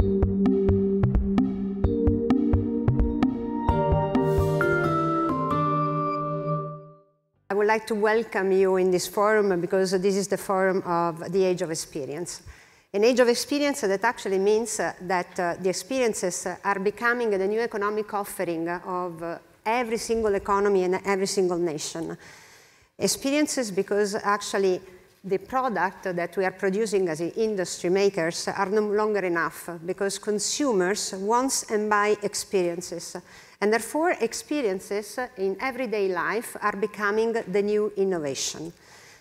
I would like to welcome you in this forum because this is the forum of the age of experience. An age of experience that actually means uh, that uh, the experiences are becoming the new economic offering of uh, every single economy and every single nation. Experiences because actually the product that we are producing as industry makers are no longer enough because consumers want and buy experiences. And therefore, experiences in everyday life are becoming the new innovation.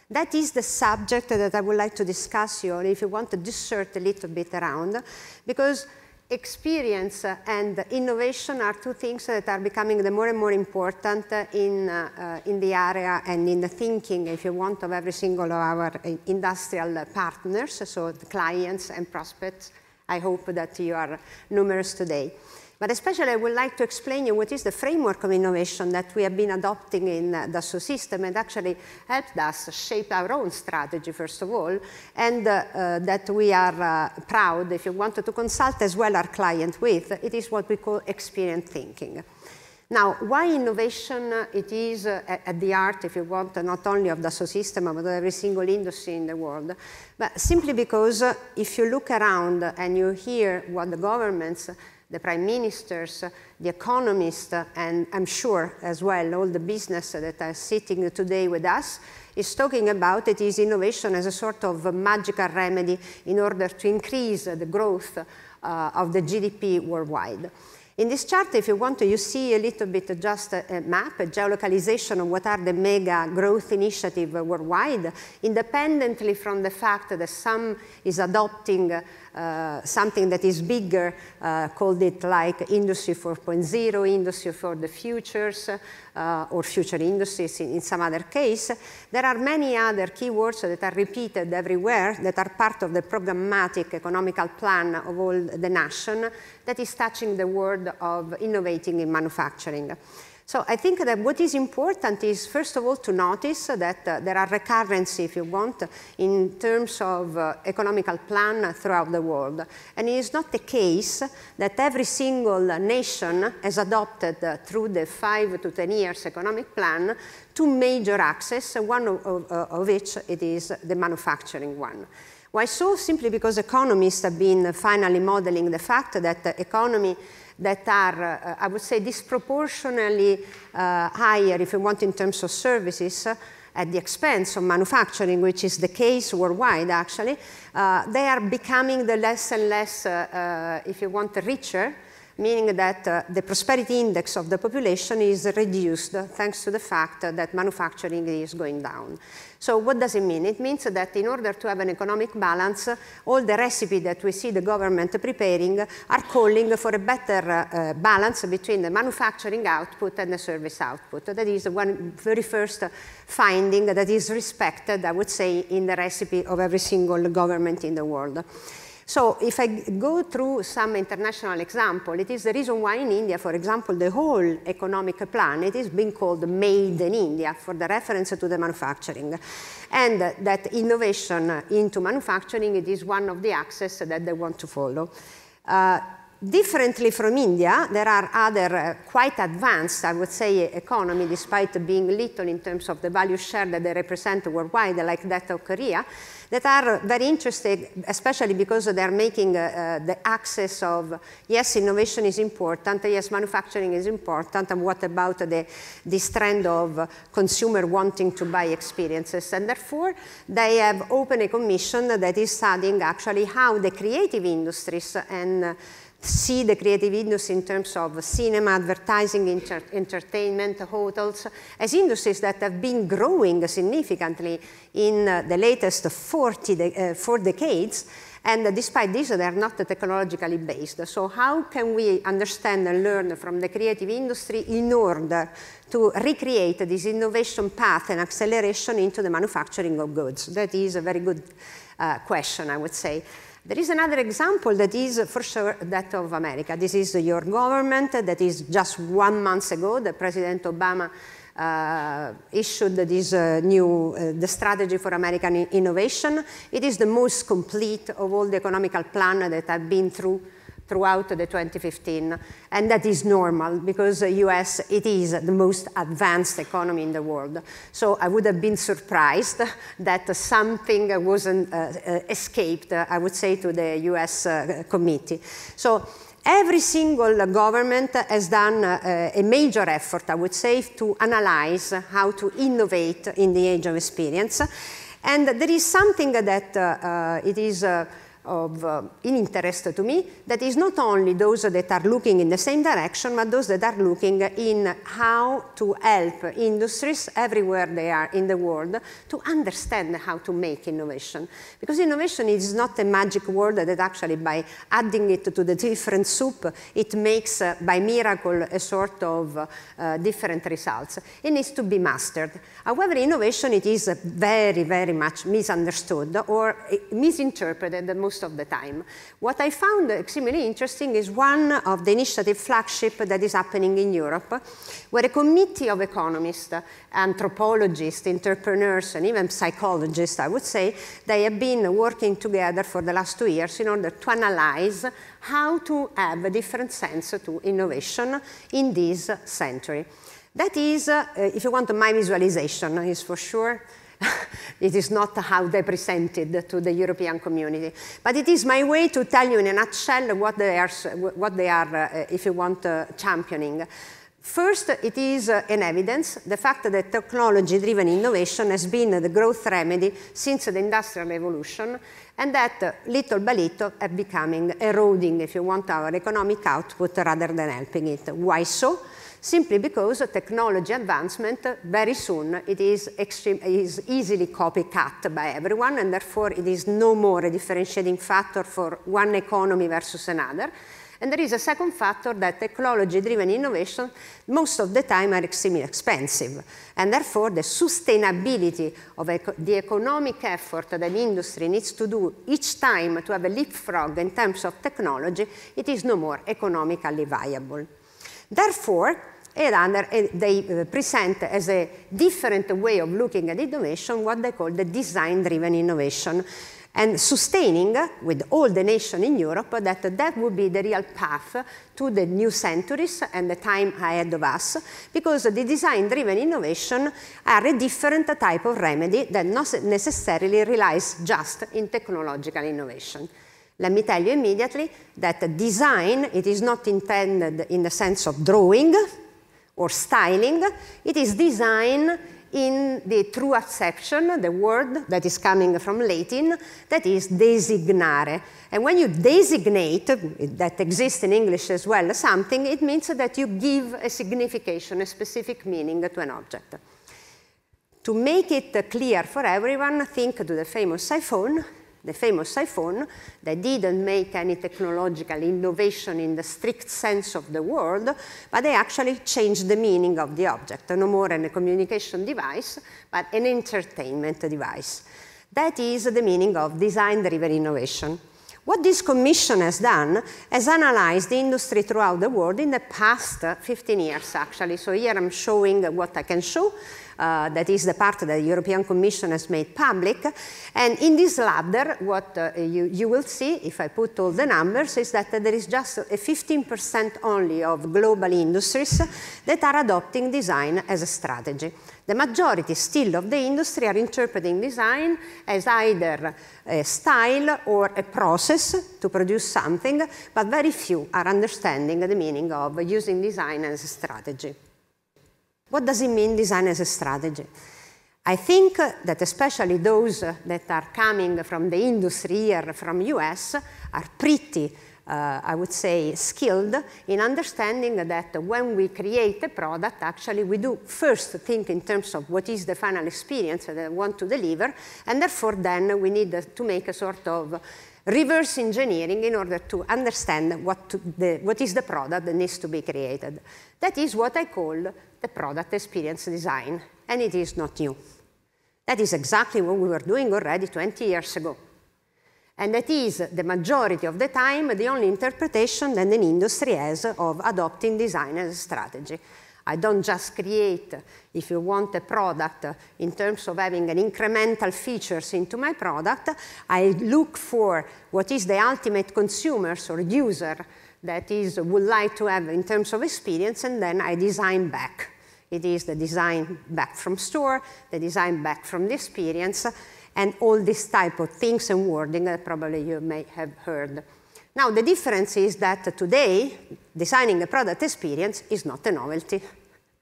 That is the subject that I would like to discuss you, if you want to dissert a little bit around, because experience and innovation are two things that are becoming the more and more important in, uh, in the area and in the thinking, if you want, of every single of our industrial partners, so the clients and prospects. I hope that you are numerous today. But especially I would like to explain you what is the framework of innovation that we have been adopting in uh, the Dassault Systèmes and actually helped us shape our own strategy, first of all, and uh, uh, that we are uh, proud, if you wanted to consult as well our client with, it is what we call experience thinking. Now, why innovation? It is uh, at the heart, if you want, not only of the system, but of every single industry in the world. But simply because uh, if you look around and you hear what the governments the prime ministers, the economists, and I'm sure as well all the business that are sitting today with us is talking about it is innovation as a sort of magical remedy in order to increase the growth uh, of the GDP worldwide. In this chart, if you want to, you see a little bit just a, map, a geolocalization of what are the mega growth initiatives worldwide, independently from the fact that some is adopting uh, something that is bigger, uh, called it like Industry 4.0, Industry for the Futures, uh, or Future Industries in, in, some other case. There are many other keywords that are repeated everywhere that are part of the programmatic economical plan of all the nation that is touching the word of innovating in manufacturing. So I think that what is important is, first of all, to notice that uh, there are recurrency, if you want, in terms of uh, economical plan throughout the world. And it is not the case that every single nation has adopted uh, through the five to 10 years economic plan two major axes, one of, of, uh, of which it is the manufacturing one. Why so? Simply because economists have been finally modeling the fact that the economy that are, uh, I would say, disproportionately uh, higher, if you want, in terms of services, uh, at the expense of manufacturing, which is the case worldwide, actually, uh, they are becoming the less and less, uh, uh, if you want, richer, meaning that uh, the prosperity index of the population is reduced thanks to the fact that manufacturing is going down. So what does it mean? It means that in order to have an economic balance, all the recipe that we see the government preparing are calling for a better uh, balance between the manufacturing output and the service output. That is one very first finding that is respected, I would say, in the recipe of every single government in the world. So if I go through some international example, it is the reason why in India, for example, the whole economic plan, it is being called Made in India for the reference to the manufacturing. And that innovation into manufacturing, it is one of the axes that they want to follow. Uh, differently from India, there are other uh, quite advanced, I would say, economy, despite being little in terms of the value share that they represent worldwide, like that of Korea, that are very interested, especially because they're making uh, uh, the access of, yes, innovation is important, yes, manufacturing is important, and what about the, this trend of consumer wanting to buy experiences? And therefore, they have opened a commission that is studying actually how the creative industries and see the creative industry in terms of cinema, advertising, inter entertainment, hotels, as industries that have been growing significantly in uh, the latest 40 de uh, four decades. And despite this, they are not technologically based. So how can we understand and learn from the creative industry in order to recreate this innovation path and acceleration into the manufacturing of goods? That is a very good uh, question, I would say. There is another example that is for sure that of America. This is your government that is just one month ago, the President Obama uh, issued this uh, new, uh, the strategy for American innovation. It is the most complete of all the economical plan that I've been through throughout the 2015. And that is normal because the US, it is the most advanced economy in the world. So I would have been surprised that something wasn't uh, uh, escaped, uh, I would say, to the US uh, committee. So every single government has done uh, a major effort, I would say, to analyze how to innovate in the age of experience. And there is something that uh, it is of uh, interest to me that is not only those that are looking in the same direction, but those that are looking in how to help industries everywhere they are in the world to understand how to make innovation. Because innovation is not a magic word that actually by adding it to the different soup, it makes uh, by miracle a sort of uh, different results. It needs to be mastered. However, innovation, it is very, very much misunderstood or uh, misinterpreted most most of the time. What I found extremely interesting is one of the initiative flagship that is happening in Europe, where a committee of economists, anthropologists, entrepreneurs, and even psychologists, I would say, they have been working together for the last two years in order to analyze how to have a different sense to innovation in this century. That is, uh, if you want, my visualization is for sure it is not how they presented to the European community. But it is my way to tell you in a nutshell what they are, what they are uh, if you want, uh, championing. First, it is uh, an evidence, the fact that technology-driven innovation has been the growth remedy since the Industrial Revolution, and that uh, little by little are becoming eroding, if you want, our economic output rather than helping it. Why so? Simply because technology advancement very soon it is, extreme, is easily copycat by everyone and therefore it is no more a differentiating factor for one economy versus another. And there is a second factor that technology-driven innovation most of the time are extremely expensive. And therefore, the sustainability of eco the economic effort that industry needs to do each time to have a leapfrog in terms of technology, it is no more economically viable. Therefore, under, they uh, present as a different way of looking at innovation what they call the design-driven innovation and sustaining with all the nations in Europe that that would be the real path to the new centuries and the time ahead of us, because the design-driven innovation are a different type of remedy that not necessarily relies just in technological innovation. Let me tell you immediately that design, it is not intended in the sense of drawing or styling. It is design in the true acception, the word that is coming from Latin, that is designare. And when you designate, that exists in English as well, something, it means that you give a signification, a specific meaning to an object. To make it clear for everyone, think to the famous iPhone the famous iPhone, that didn't make any technological innovation in the strict sense of the word, but they actually changed the meaning of the object, no more a communication device, but an entertainment device. That is the meaning of design-driven innovation. What this commission has done has analyzed the industry throughout the world in the past 15 years, actually. So here I'm showing what I can show. Uh, that is the part that the European Commission has made public. And in this ladder, what uh, you, you will see, if I put all the numbers, is that there is just a 15% only of global industries that are adopting design as a strategy. The majority still of the industry are interpreting design as either a style or a process to produce something, but very few are understanding the meaning of using design as a strategy. What does it mean, design as a strategy? I think that especially those that are coming from the industry here from US are pretty, uh, I would say, skilled in understanding that when we create a product, actually we do first think in terms of what is the final experience that I want to deliver, and therefore then we need to make a sort of reverse engineering in order to understand what, to the, what is the product that needs to be created. That is what I call the product experience design, and it is not new. That is exactly what we were doing already 20 years ago. And that is the majority of the time the only interpretation that an industry has of adopting design as a strategy. I don't just create, if you want a product in terms of having an incremental features into my product, I look for what is the ultimate consumers or user that is would like to have in terms of experience, and then I design back. It is the design back from store, the design back from the experience, and all this type of things and wording that probably you may have heard. Now, the difference is that today, designing a product experience is not a novelty.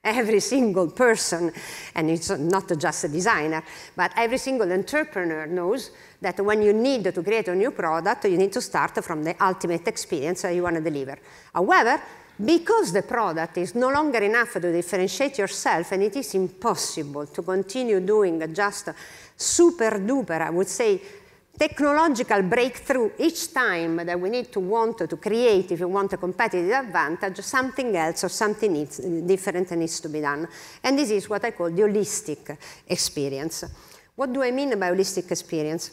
Every single person, and it's not just a designer, but every single entrepreneur knows that when you need to create a new product, you need to start from the ultimate experience that you want to deliver. However, because the product is no longer enough to differentiate yourself and it is impossible to continue doing just super duper, I would say, technological breakthrough each time that we need to want to create, if you want a competitive advantage, something else or something needs, different needs to be done. And this is what I call the holistic experience. What do I mean by holistic experience?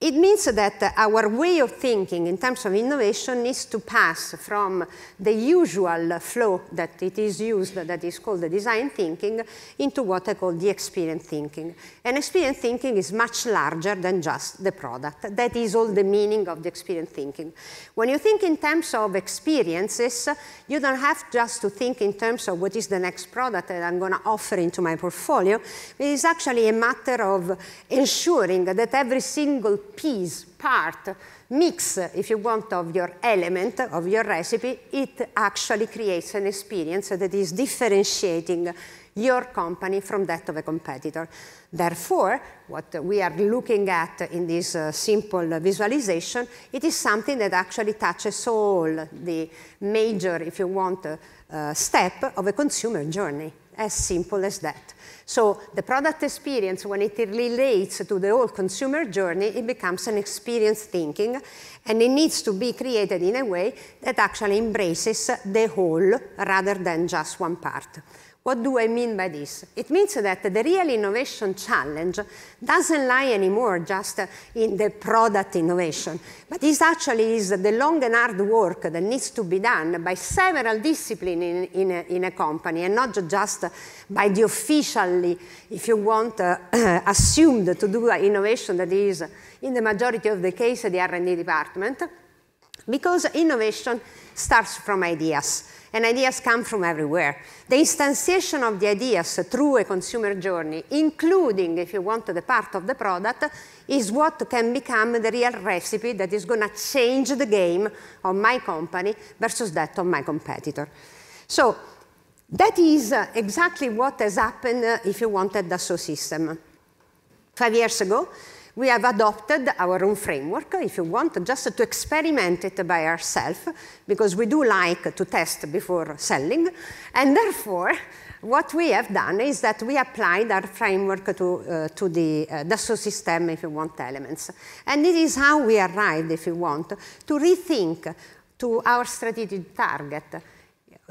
It means that our way of thinking in terms of innovation needs to pass from the usual flow that it is used, that is called the design thinking, into what I call the experience thinking. And experience thinking is much larger than just the product. That is all the meaning of the experience thinking. When you think in terms of experiences, you don't have just to think in terms of what is the next product that I'm going to offer into my portfolio. It is actually a matter of ensuring that every single piece, part, mix, if you want, of your element, of your recipe, it actually creates an experience that is differentiating your company from that of a competitor. Therefore, what we are looking at in this uh, simple visualization, it is something that actually touches all the major, if you want, uh, step of a consumer journey. As simple as that. So the product experience, when it relates to the whole consumer journey, it becomes an experience thinking, and it needs to be created in a way that actually embraces the whole rather than just one part. What do I mean by this? It means that the real innovation challenge doesn't lie anymore just in the product innovation, but this actually is the long and hard work that needs to be done by several disciplines in, in, a, in a company and not just by the officially, if you want, uh, assumed to do innovation that is, in the majority of the case, the R&D department, because innovation starts from ideas and ideas come from everywhere. The instantiation of the ideas through a consumer journey, including, if you want, the part of the product, is what can become the real recipe that is going to change the game of my company versus that of my competitor. So that is exactly what has happened, if you want, at Dassault Systèmes. Five years ago, we have adopted our own framework, if you want, just to experiment it by ourselves, because we do like to test before selling. And therefore, what we have done is that we applied our framework to, uh, to the uh, Dassault Systèmes, if you want, elements. And this is how we arrived, if you want, to rethink to our strategic target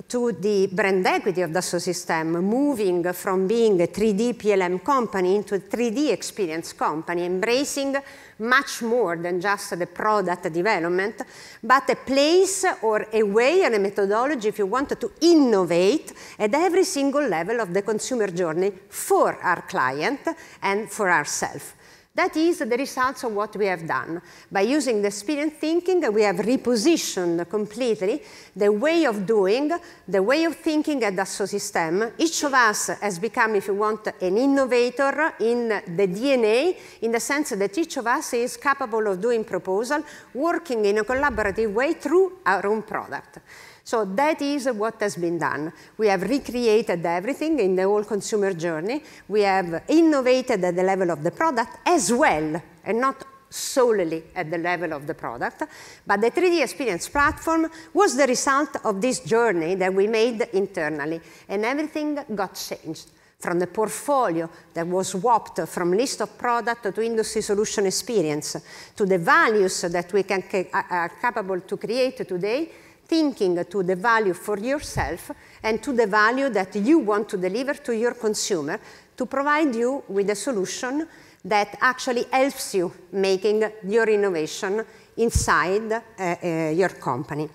to the brand equity of Dassault Systèmes, moving from being a 3D PLM company into a 3D experience company, embracing much more than just the product development, but a place or a way and a methodology, if you want to innovate at every single level of the consumer journey for our client and for ourselves. That is the results of what we have done. By using the experience thinking, we have repositioned completely the way of doing, the way of thinking at Dassault Systèmes. Each of us has become, if you want, an innovator in the DNA, in the sense that each of us is capable of doing proposal, working in a collaborative way through our own product. So that is what has been done. We have recreated everything in the whole consumer journey. We have innovated at the level of the product as well, and not solely at the level of the product. But the 3D Experience platform was the result of this journey that we made internally, and everything got changed from the portfolio that was swapped from list of product to industry solution experience to the values that we can, are capable to create today thinking to the value for yourself and to the value that you want to deliver to your consumer to provide you with a solution that actually helps you making your innovation inside uh, uh, your company.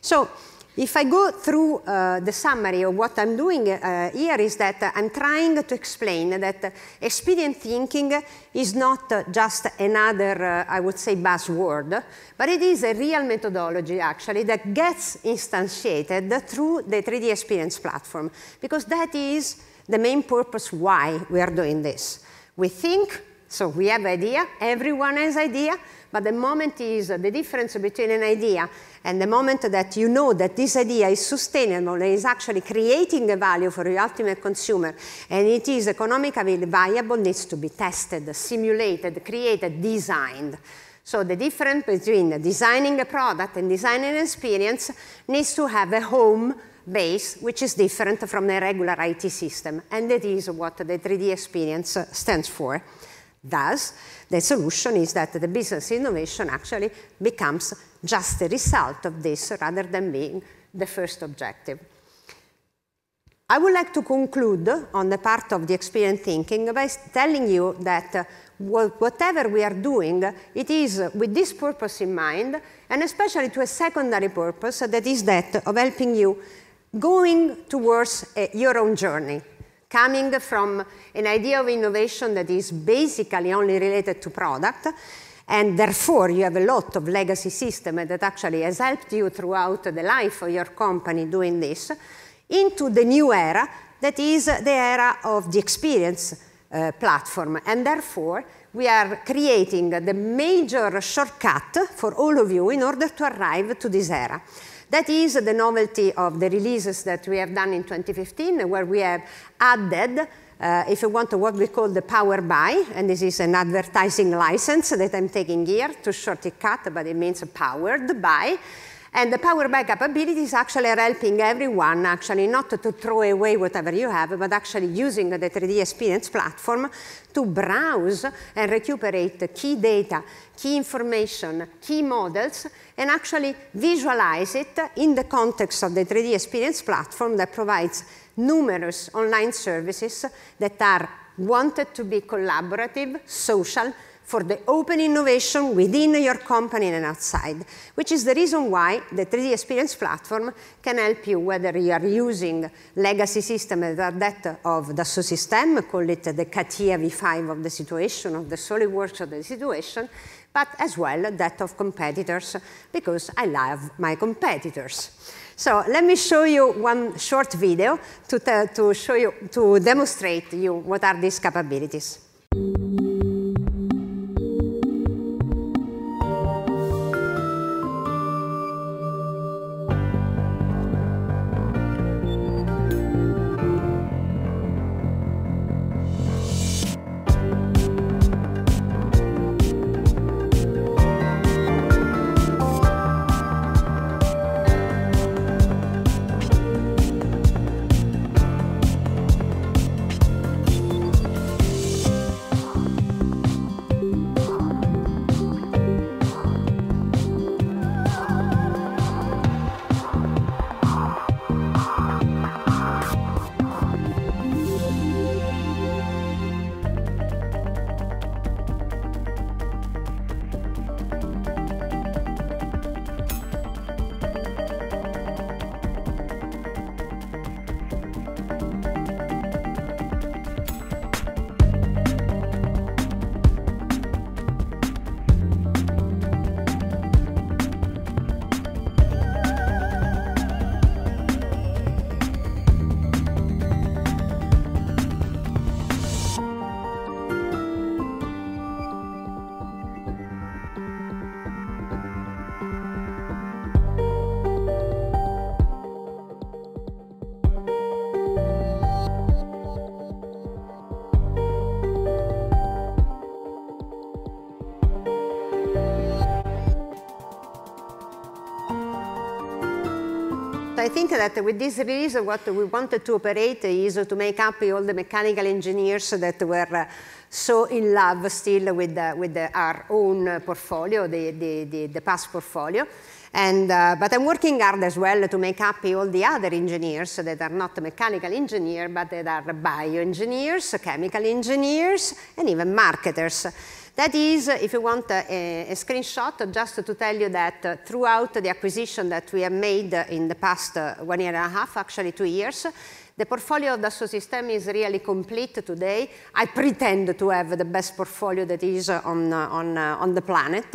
So if I go through uh, the summary of what I'm doing uh, here is that I'm trying to explain that experience thinking is not just another, uh, I would say, buzzword, but it is a real methodology actually that gets instantiated through the 3D experience platform because that is the main purpose why we are doing this. We think, so we have idea, everyone has idea, but the moment is the difference between an idea and the moment that you know that this idea is sustainable and is actually creating a value for the ultimate consumer and it is economically viable needs to be tested, simulated, created, designed. So the difference between designing a product and designing an experience needs to have a home base which is different from a regular IT system. And that is what the 3D experience stands for. Thus, the solution is that the business innovation actually becomes just a result of this rather than being the first objective. I would like to conclude on the part of the experience thinking by telling you that uh, whatever we are doing, it is with this purpose in mind, and especially to a secondary purpose that is that of helping you going towards uh, your own journey coming from an idea of innovation that is basically only related to product, and therefore you have a lot of legacy system that actually has helped you throughout the life of your company doing this, into the new era that is the era of the experience uh, platform. And therefore, we are creating the major shortcut for all of you in order to arrive to this era. That is the novelty of the releases that we have done in 2015, where we have added uh, if you want what we call the power by, and this is an advertising license that I'm taking here to short it but it means powered by. And the power by capabilities actually are helping everyone actually not to throw away whatever you have, but actually using the 3D experience platform to browse and recuperate key data, key information, key models, and actually visualize it in the context of the 3D experience platform that provides numerous online services that are wanted to be collaborative, social, for the open innovation within your company and outside, which is the reason why the 3D Experience platform can help you whether you are using legacy systems that that of Dassault Systèmes, call it the CATIA V5 of the situation, of the SolidWorks of the situation, but as well that of competitors, because I love my competitors. So let me show you one short video to, to show you, to demonstrate you what are these capabilities. Think that with this release, what we wanted to operate is to make up all the mechanical engineers that were so in love still with, with our own portfolio, the, the, the, the past portfolio. And, uh, but I'm working hard as well to make happy all the other engineers that are not mechanical engineers, but that are bioengineers, chemical engineers, and even marketers That is, if you want a, a screenshot, just to tell you that uh, throughout the acquisition that we have made in the past uh, one year and a half, actually two years, the portfolio of Dassault Systèmes is really complete today. I pretend to have the best portfolio that is on, on, on the planet,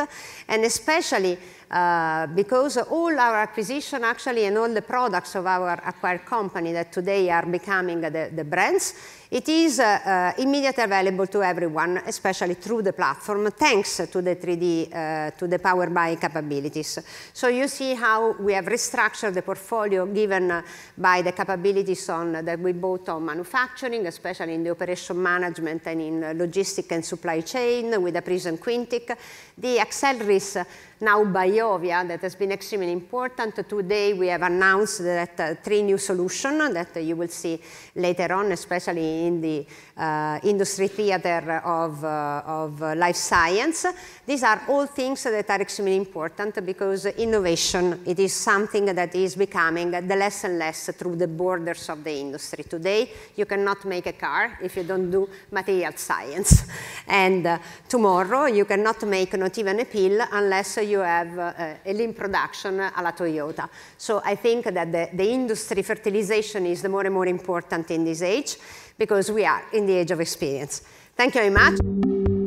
and especially uh, because all our acquisition actually and all the products of our acquired company that today are becoming the, the brands, it is uh, uh, immediately available to everyone, especially through the platform, thanks to the 3D, uh, to the power by capabilities. So you see how we have restructured the portfolio given uh, by the capabilities on, that we bought on manufacturing, especially in the operation management and in logistic and supply chain with the Apriso Quintiq. The Accelrys now Biovia that has been extremely important. Today we have announced that uh, three new solutions that you will see later on, especially in the uh, industry theater of, uh, of uh, life science. These are all things that are extremely important because innovation, it is something that is becoming the less and less through the borders of the industry. Today, you cannot make a car if you don't do material science. And uh, tomorrow, you cannot make not even a pill unless you have uh, a lean production a la Toyota. So I think that the, the industry fertilization is the more and more important in this age because we are in the age of experience. Thank you very much.